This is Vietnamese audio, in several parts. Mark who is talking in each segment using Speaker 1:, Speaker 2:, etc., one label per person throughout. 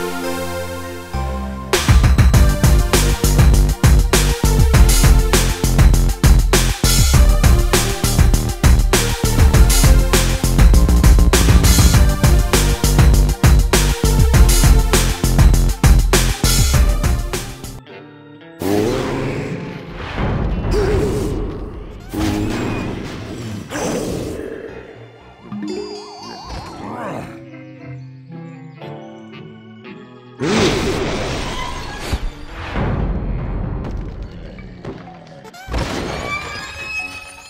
Speaker 1: thank you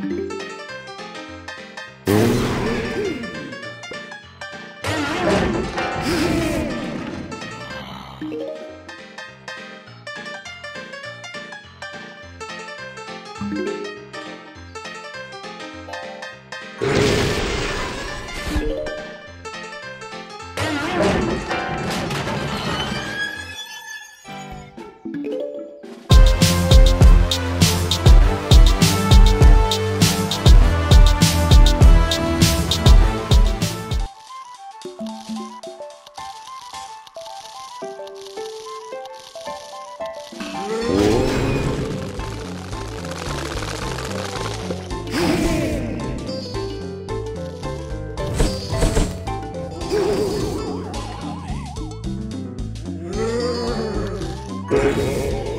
Speaker 1: thank you Música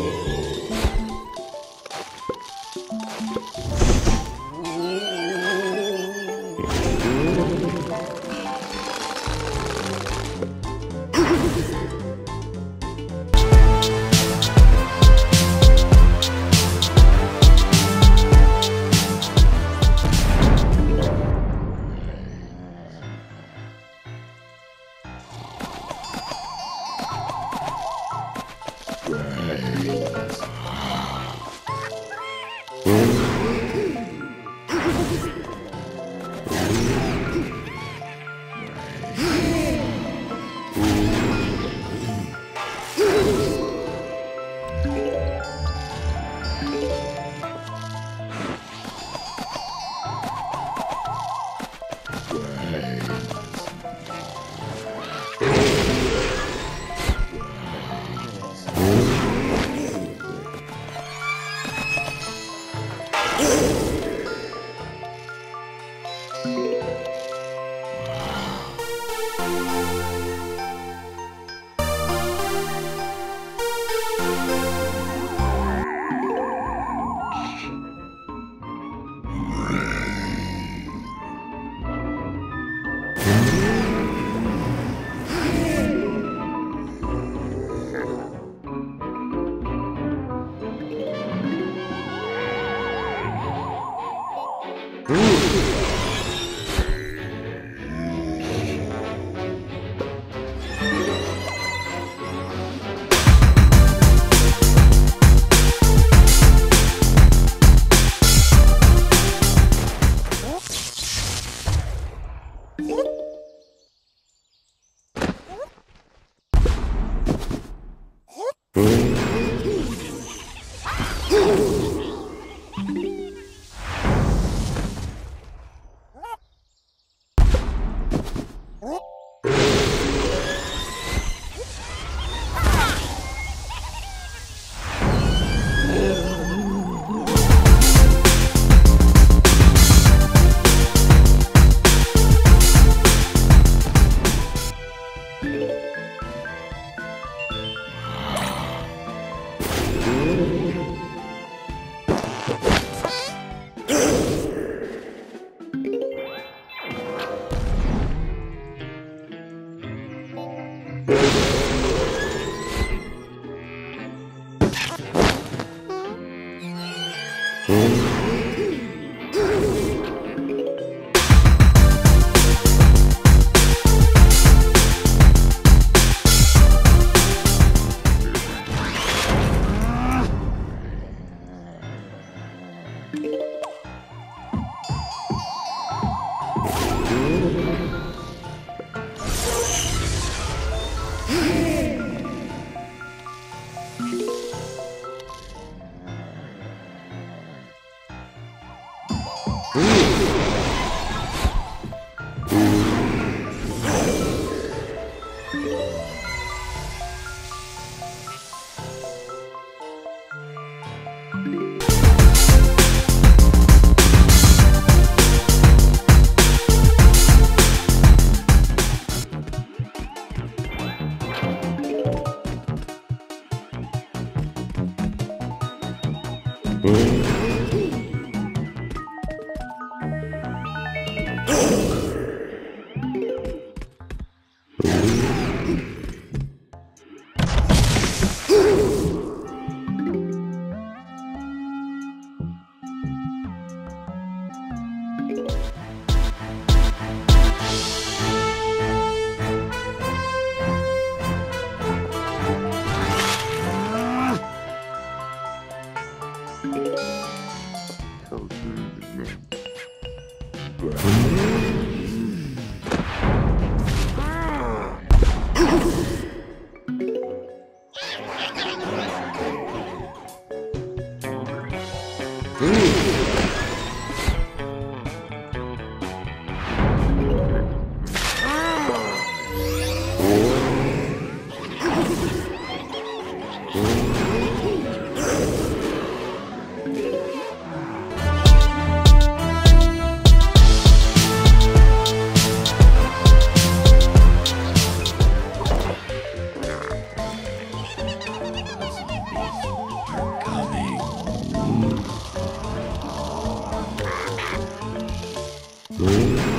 Speaker 1: Ooh. Hum. Oh! Música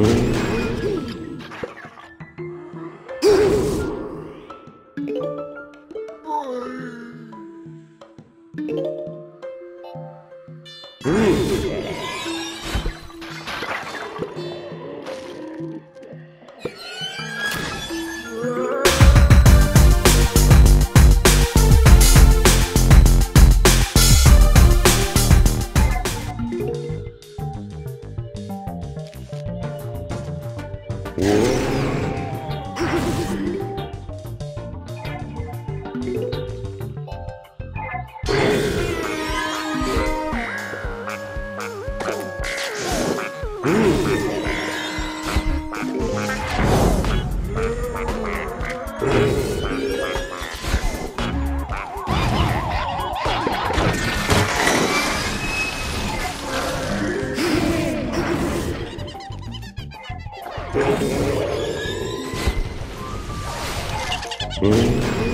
Speaker 1: Thank hum. you.
Speaker 2: Oh,